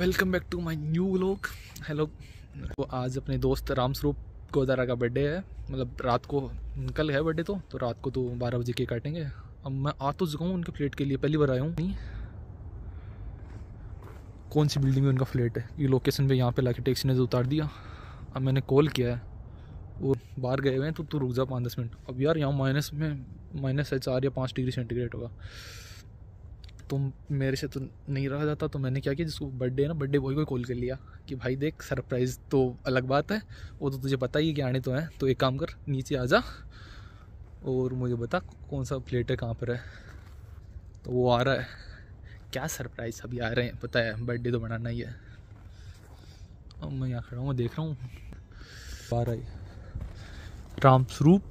Welcome back to my new vlog hello तो आज अपने दोस्त रामस्वरूप गोदारा का बर्थडे है। मतलब रात को, कल है बर्थडे तो तो रात को तो बारह बजे के काटेंगे। अब मैं आ तो चुका हूँ उनके फ्लैट के लिए, पहली बार आया हूँ। कौन सी बिल्डिंग में उनका फ्लैट है? ये लोकेशन पे यहाँ पे लाके टैक्सी ने तो उतार दिया। अब मैंने कॉल किया है। वो बाहर गए हुए हैं तो तू रुक जा पाँच दस मिनट। अब यार यहाँ माइनस में माइनस है चार या पाँच डिग्री सेंटीग्रेड होगा। तो मेरे से तो नहीं रहा जाता तो मैंने क्या किया, जिसको बर्थडे ना बर्थडे बॉय को कॉल कर लिया कि भाई देख सरप्राइज़ तो अलग बात है, वो तो तुझे पता ही कि आने तो हैं। तो एक काम कर, नीचे आ जा और मुझे बता कौन सा प्लेट है, कहाँ पर है। तो वो आ रहा है। क्या सरप्राइज़ अभी आ रहे हैं, पता है बर्थडे तो बनाना ही है। अब मैं यहाँ खड़ा हूँ मैं देख रहा हूँ। आ रहा है स्वरूप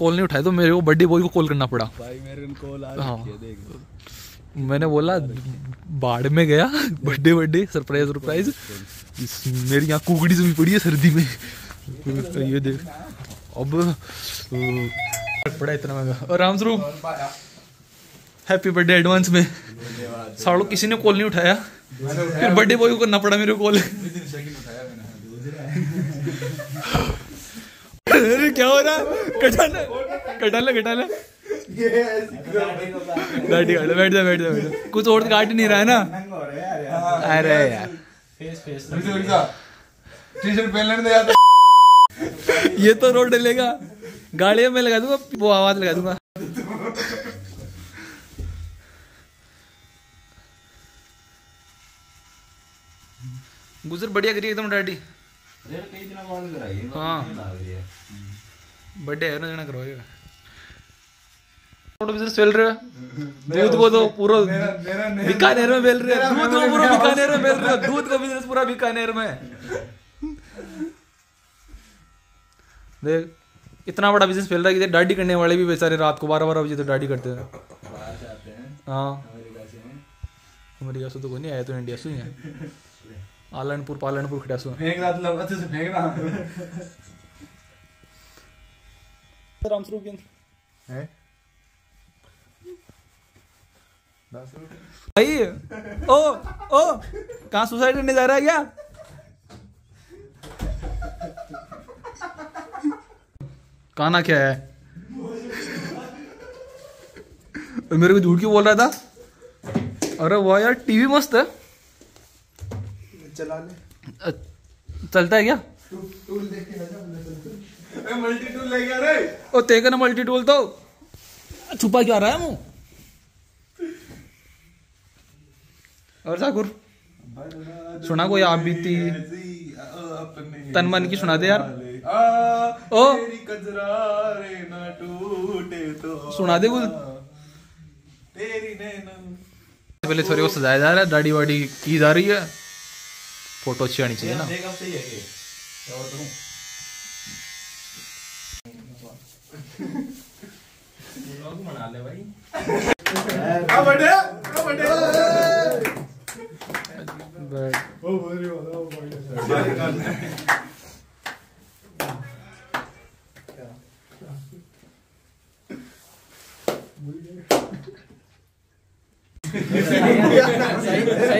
कॉल नहीं उठाया तो मेरे को बर्थडे बॉय को कॉल करना पड़ा। भाई मेरे को कॉल आ हाँ। मैंने बोला बाढ़ में गया बर्थडे बर्थडे सरप्राइज़ सरप्राइज़ मेरी यहाँ कुकड़ी भी पड़ी है सर्दी में। ये देख अब पड़ा इतना महँगा और Ram Swaroop happy birthday advance में। साड़ो किसी ने कॉल नहीं उठाया। फिर बर्थडे बॉय को करना पड़ा मेरे को कॉल अरे क्या हो रहा? है। कटा ले कटा ले कटा ले दाढ़ी काट बैठ जा बैठ जा बैठ जा कुछ और काट नहीं रहा है ना? अरे यार। टी शर्ट पहनने दे यार। ये तो रोड डलेगा। गाड़ियों में लगा दूँगा वो आवाज़ लगा दूँगा। गुजर बढ़िया करिए एकदम डाडी। हाँ बर्थडे है ना जना करवाएगा बिज़नेस चल रहा है दूध को तो पूरा बीकानेर में मिल रहे हैं दूध को पूरा बीकानेर में मिल रहा है दूध का बिज़नेस पूरा बीकानेर में देख इतना बड़ा बिज़नेस फैल रहा है कि दाढ़ी करने वाले भी बेचारे रात को बारह बारह बजे तो दाढ़ी करते हैं हैं अमेरिका से तो कोई नहीं आया तो इंडिया से ही है आलनपुर पालनपुर खड़ा सु फेंक रहा था अच्छे से फेंकना रामस्वरूप है? भाई ओ ओ कहाँ सुसाइड करने जा रहा है क्या? काना क्या है? मेरे को झूठ क्यों बोल रहा था? अरे वाह यार टीवी मस्त है। चला ले। चलता है क्या? टूल देख के मल्टी टूल ले गया रे। ओ तेगा ना मल्टी टूल तो छुपा क्या रहा है मुँह? और ठाकुर सुना कोई आप बीती? तन मन की सुना दे यार। ओ। तो। सुना दे कुछ तेरी पहले थोड़ी को सजाया जा रहा है दाढ़ी वाड़ी की जा रही है। फ़ोटो अच्छी आनी चाहिए ना। है क्या बना ले भाई अब बड़े अब बड़े बट ओ बोल रही हो ओ बोल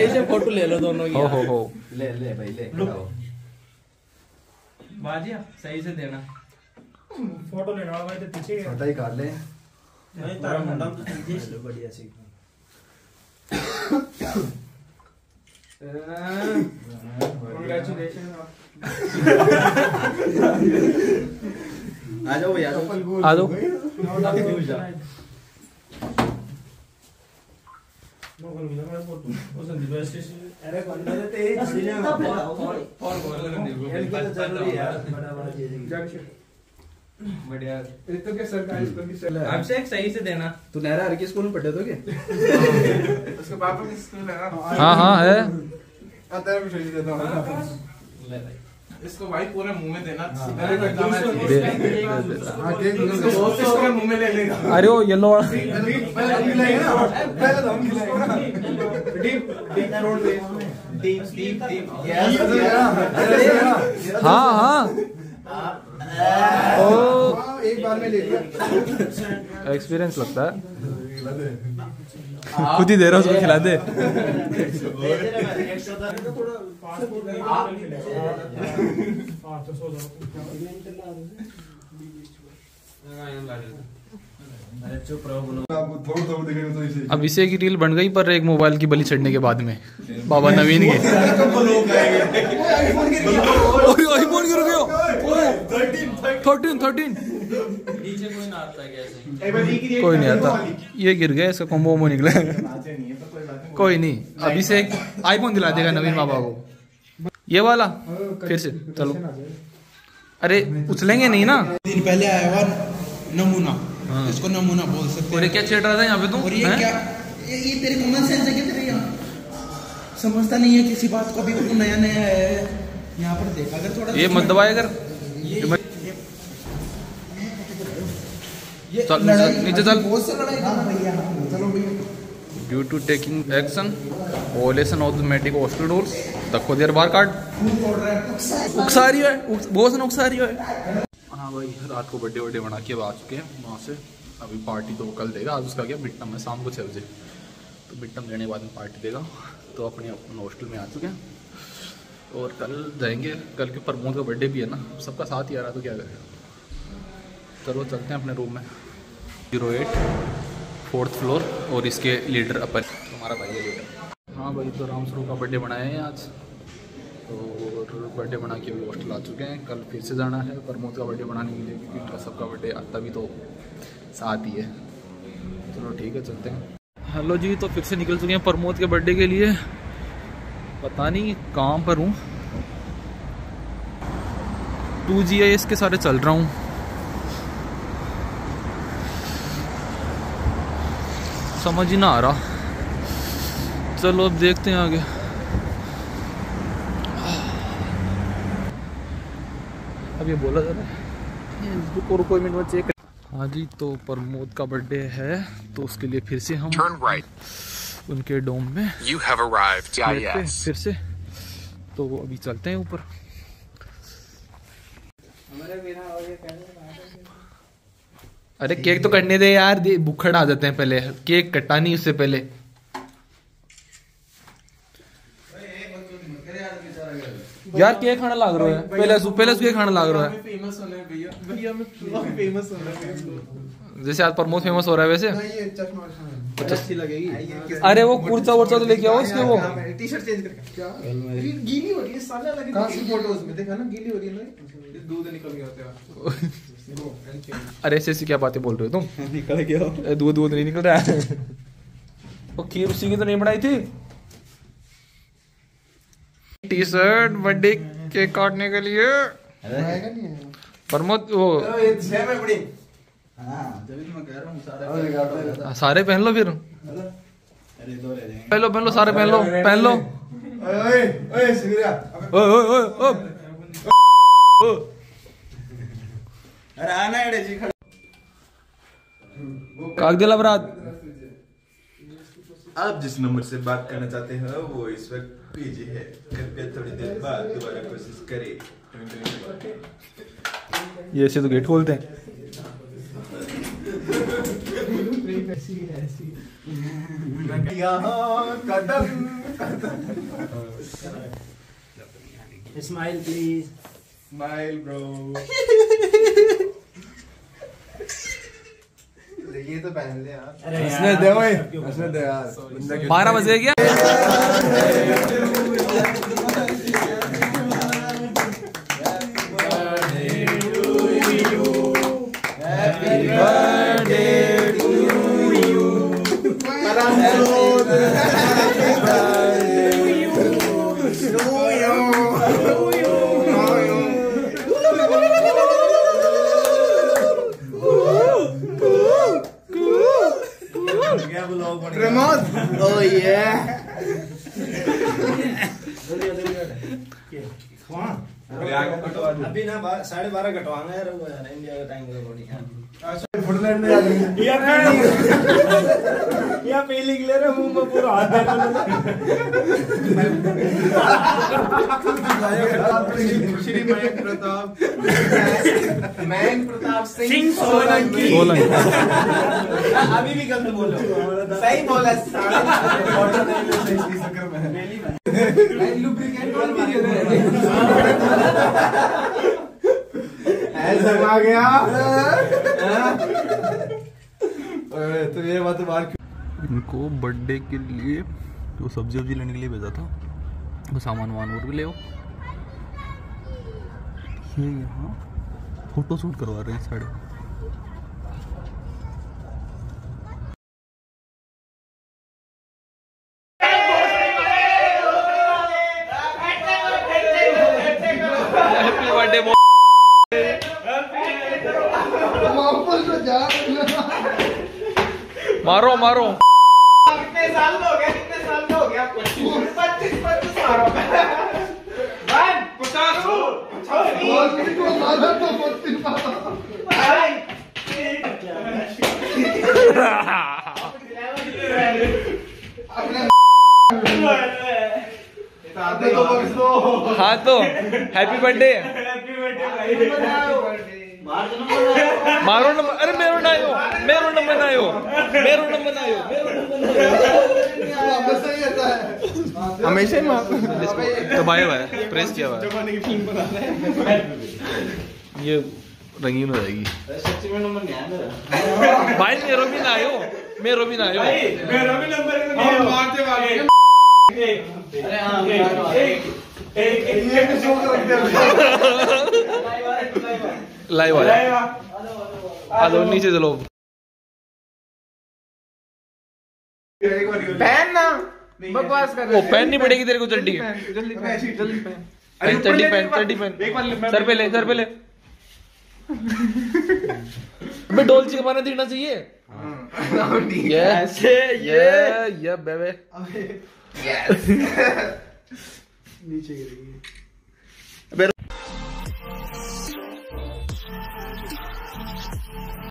सही से फ़ोटो ले लो दोनों की हो हो हो। ले ले भाई ले बाजिया सही से देना। फ़ोटो लेने वाला भाई तो पीछे है छोटा ही काट ले। नहीं तारा मुंडा तो बढ़िया सी कांग्रेचुलेशन आ जाओ भैया आ जाओ। अरे बंदा तो तेज इसलिए फॉर तो ज़रूरी है। बड़ा बड़ा चीज़ बढ़िया। तो क्या सरकारी स्कूल की चला अभिषेक सही से देना। तू नहरा हर के स्कूल में पढ़े तो क्या? उसके पापा की स्कूल है ना? हाँ हाँ है। हाँ भी सही देता हूँ। ले भाई। इसको भाई पूरे मुँह में देना। दे। हाँ इसको बहुत से इसके मुँह में ले लेगा। अरे वो येलो तो हाँ हाँ। ओ एक बार में ले लिया। एक्सपीरियंस लगता है। खुद ही दे रहा उसको खिला दे अब इसे की रील बन गई पर एक मोबाइल की बलि चढ़ने के बाद में। बाबा नवीन के। आईफोन गिर गया थर्टीन थर्टीन नीचे कोई ना आता कैसे कोई नहीं आता। ये गिर गया इसका कॉम्बो वोम्बो निकला। कोई नहीं। अभी से एक आईफोन दिला देगा नवीन बाबा को। ये वाला फिर से चलो। अरे उछलेंगे नहीं ना? दिन पहले आया हुआ नमूना। हाँ। इसको नमूना बोल सकते और ये क्या छेड़ रहा था यहाँ पे तू? और ये हैं? क्या ये, तेरे कॉमन सेंस है क्या तेरे यहाँ समझता नहीं है किसी बात को अभी तो तू नया नया है। यहाँ पर देख अगर थोड़ा ये मत दबाए अगर। ये, ये चल, नीचे चल। बहुत से लड़ाई भैया चलो भैया due to taking action violation automatic hospital rules दखो देर बार कार्ड उकसा रही है बहुत से उकसा रही है। हाँ भाई रात को बर्थडे वर्डे बना के अब आ चुके हैं वहाँ से। अभी पार्टी तो कल देगा आज उसका क्या मिड टर्म है शाम को छः बजे। तो मिड टर्म देने के बाद में पार्टी देगा। तो अपने अपने हॉस्टल में आ चुके हैं। और कल जाएँगे कल के प्रमोद का बर्थडे भी है ना सबका साथ ही आ रहा तो क्या करेगा चलो चलते हैं अपने रूम में। ज़ीरो एट फोर्थ फ्लोर और इसके लीडर अपर तुम्हारा भाई है लीडर हाँ भाई तो राम स्वरूप का बर्थडे बनाए हैं आज। तो बर्थडे बना के अभी हॉस्टल आ चुके हैं। कल फिर से जाना है। प्रमोद का बर्थडे बनाने के लिए, क्योंकि इनका सबका बर्थडे आता भी तो साथ ही है। चलो ठीक है, चलते हैं। हेलो जी तो फिर से निकल चुके हैं प्रमोद के बर्थडे के लिए। पता नहीं कहाँ पर हूँ। टू जी आई एस के सारे चल रहा हूँ। समझ ही ना आ रहा चलो अब देखते हैं आगे अब ये बोला जा रहा है रुको एक मिनट में चेक हाँ जी तो प्रमोद का बर्थडे है तो उसके लिए फिर से हम right. उनके डोम में You have arrived. Yes. फिर से तो अभी चलते हैं ऊपर अरे केक तो कटने दे यार दे- बुखड़ आ जाते हैं पहले। केक कटा नहीं उससे पहले। यार केक खाना लाग रहा है। पहले सु- पहले केक खाना लाग रहा है। फ़ेमस होना भैया। भैया हमें फ़ेमस होना है जैसे आज प्रमोद फ़ेमस हो रहा है वैसे। ये चश्मा अच्छी। लगेगी। अरे वो कुर्ता वर्चा तो लेके आओ उसके वो। टी शर्ट चेंज करके। क्या? गीली हो रही है साला लगे कहाँ से? फ़ोटोज़ में देखा ना गीली हो रही है ना। दूध निकल गया था अरे ऐसी ऐसी क्या बातें बोल रहे हो तुम निकल गया दूध दूध नहीं निकल रहा है वो खीर उसी की तो नहीं बनाई थी टी शर्ट बर्थडे केक काटने के लिए है प्रमोद वो ये छह में बड़ी हाँ जब मैं कह रहा हूँ सारा हैं। पहन लो फिर पहन लो पहन लो सारे पहन लो पहन लो ओए ओए ओए ओए ओए ओए ओए ओए। अरे आना है जी खड़ा। काग दिला बरात। आप जिस नंबर से बात करना चाहते हैं वो इस वक्त बिज़ी है। कृपया थोड़ी देर बाद दोबारा कोशिश करें ये ऐसे तो गेट खोलते हैं। स्माइल प्लीज़ स्माइल ब्रो ये तो पहन ले यार दे भाई दे यार बारह बजे क्या? ओ ये अभी ना साढ़े बारह कटवाना है इंडिया का टाइम आ गई यहाँ फीलिंग ले रहे मुँह में पूरा हाथ श्री मयंक प्रताप। मयंक प्रताप सिंह सोलंकी। सोलंकी। अभी भी गलत बोलो सही बोला ऐसा आ गया? तो ये बात बात इनको बर्थडे के लिए जो सब्ज़ी वब्जी लेने के लिए भेजा था। वो सामान वामान और भी ले आओ। ये यहाँ फ़ोटो शूट करवा रहे हैं साढ़े मारो मारो। कितने साल हो गया कितने साल हो गया पच्चीस पच्चीस गया पचास हाँ तो हैप्पी बर्थडे मारो नंबर अरे मेरो ना आयो मेरो नंबर ना आयो मेरो नंबर ना आयो हमेशा ही मार तो बाय बाय प्रेस किया हुआ है ये रंगीन हो जाएगी सच्ची में नंबर नहीं आया मेरा भाई मेरो भी ना आयो मेरो भी ना आयो मेरा भी नंबर नहीं मारते मारते अरे हाँ एक लाइव आया आ। जाओ नीचे चलो। पहन ना। बकवास कर वो पहन नहीं पड़ेगी तेरे को चड्डी जल्दी पहन जल्दी पहन पहन चड्डी पहन चड्डी पहन सर पे ले सर पे ले। अबे डोलची का गाना दिखना चाहिए। ये। ये ये बेबे नीचे गिरेगी।